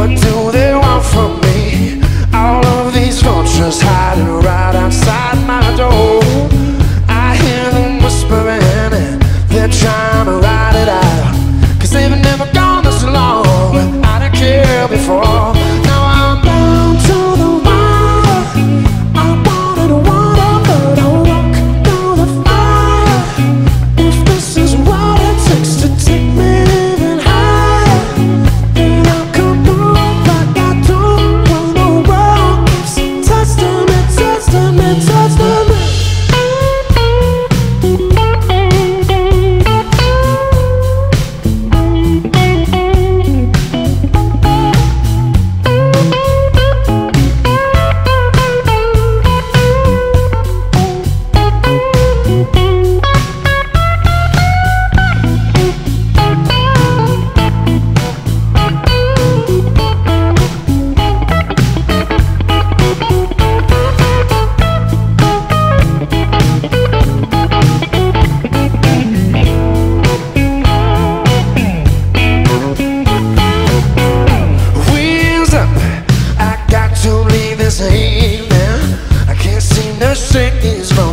What do they want from me? All of these vultures hiding right outside my door I hear them whispering and they're trying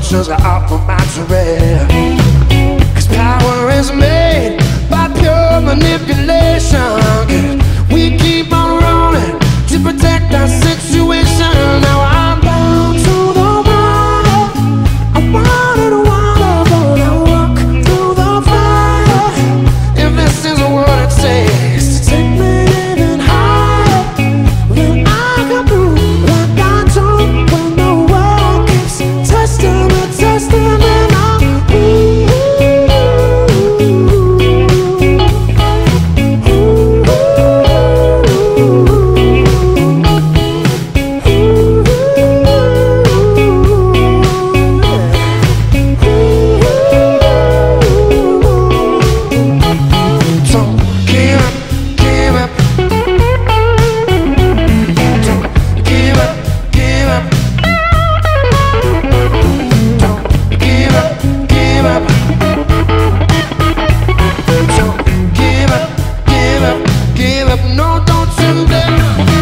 sugar don't, you dare.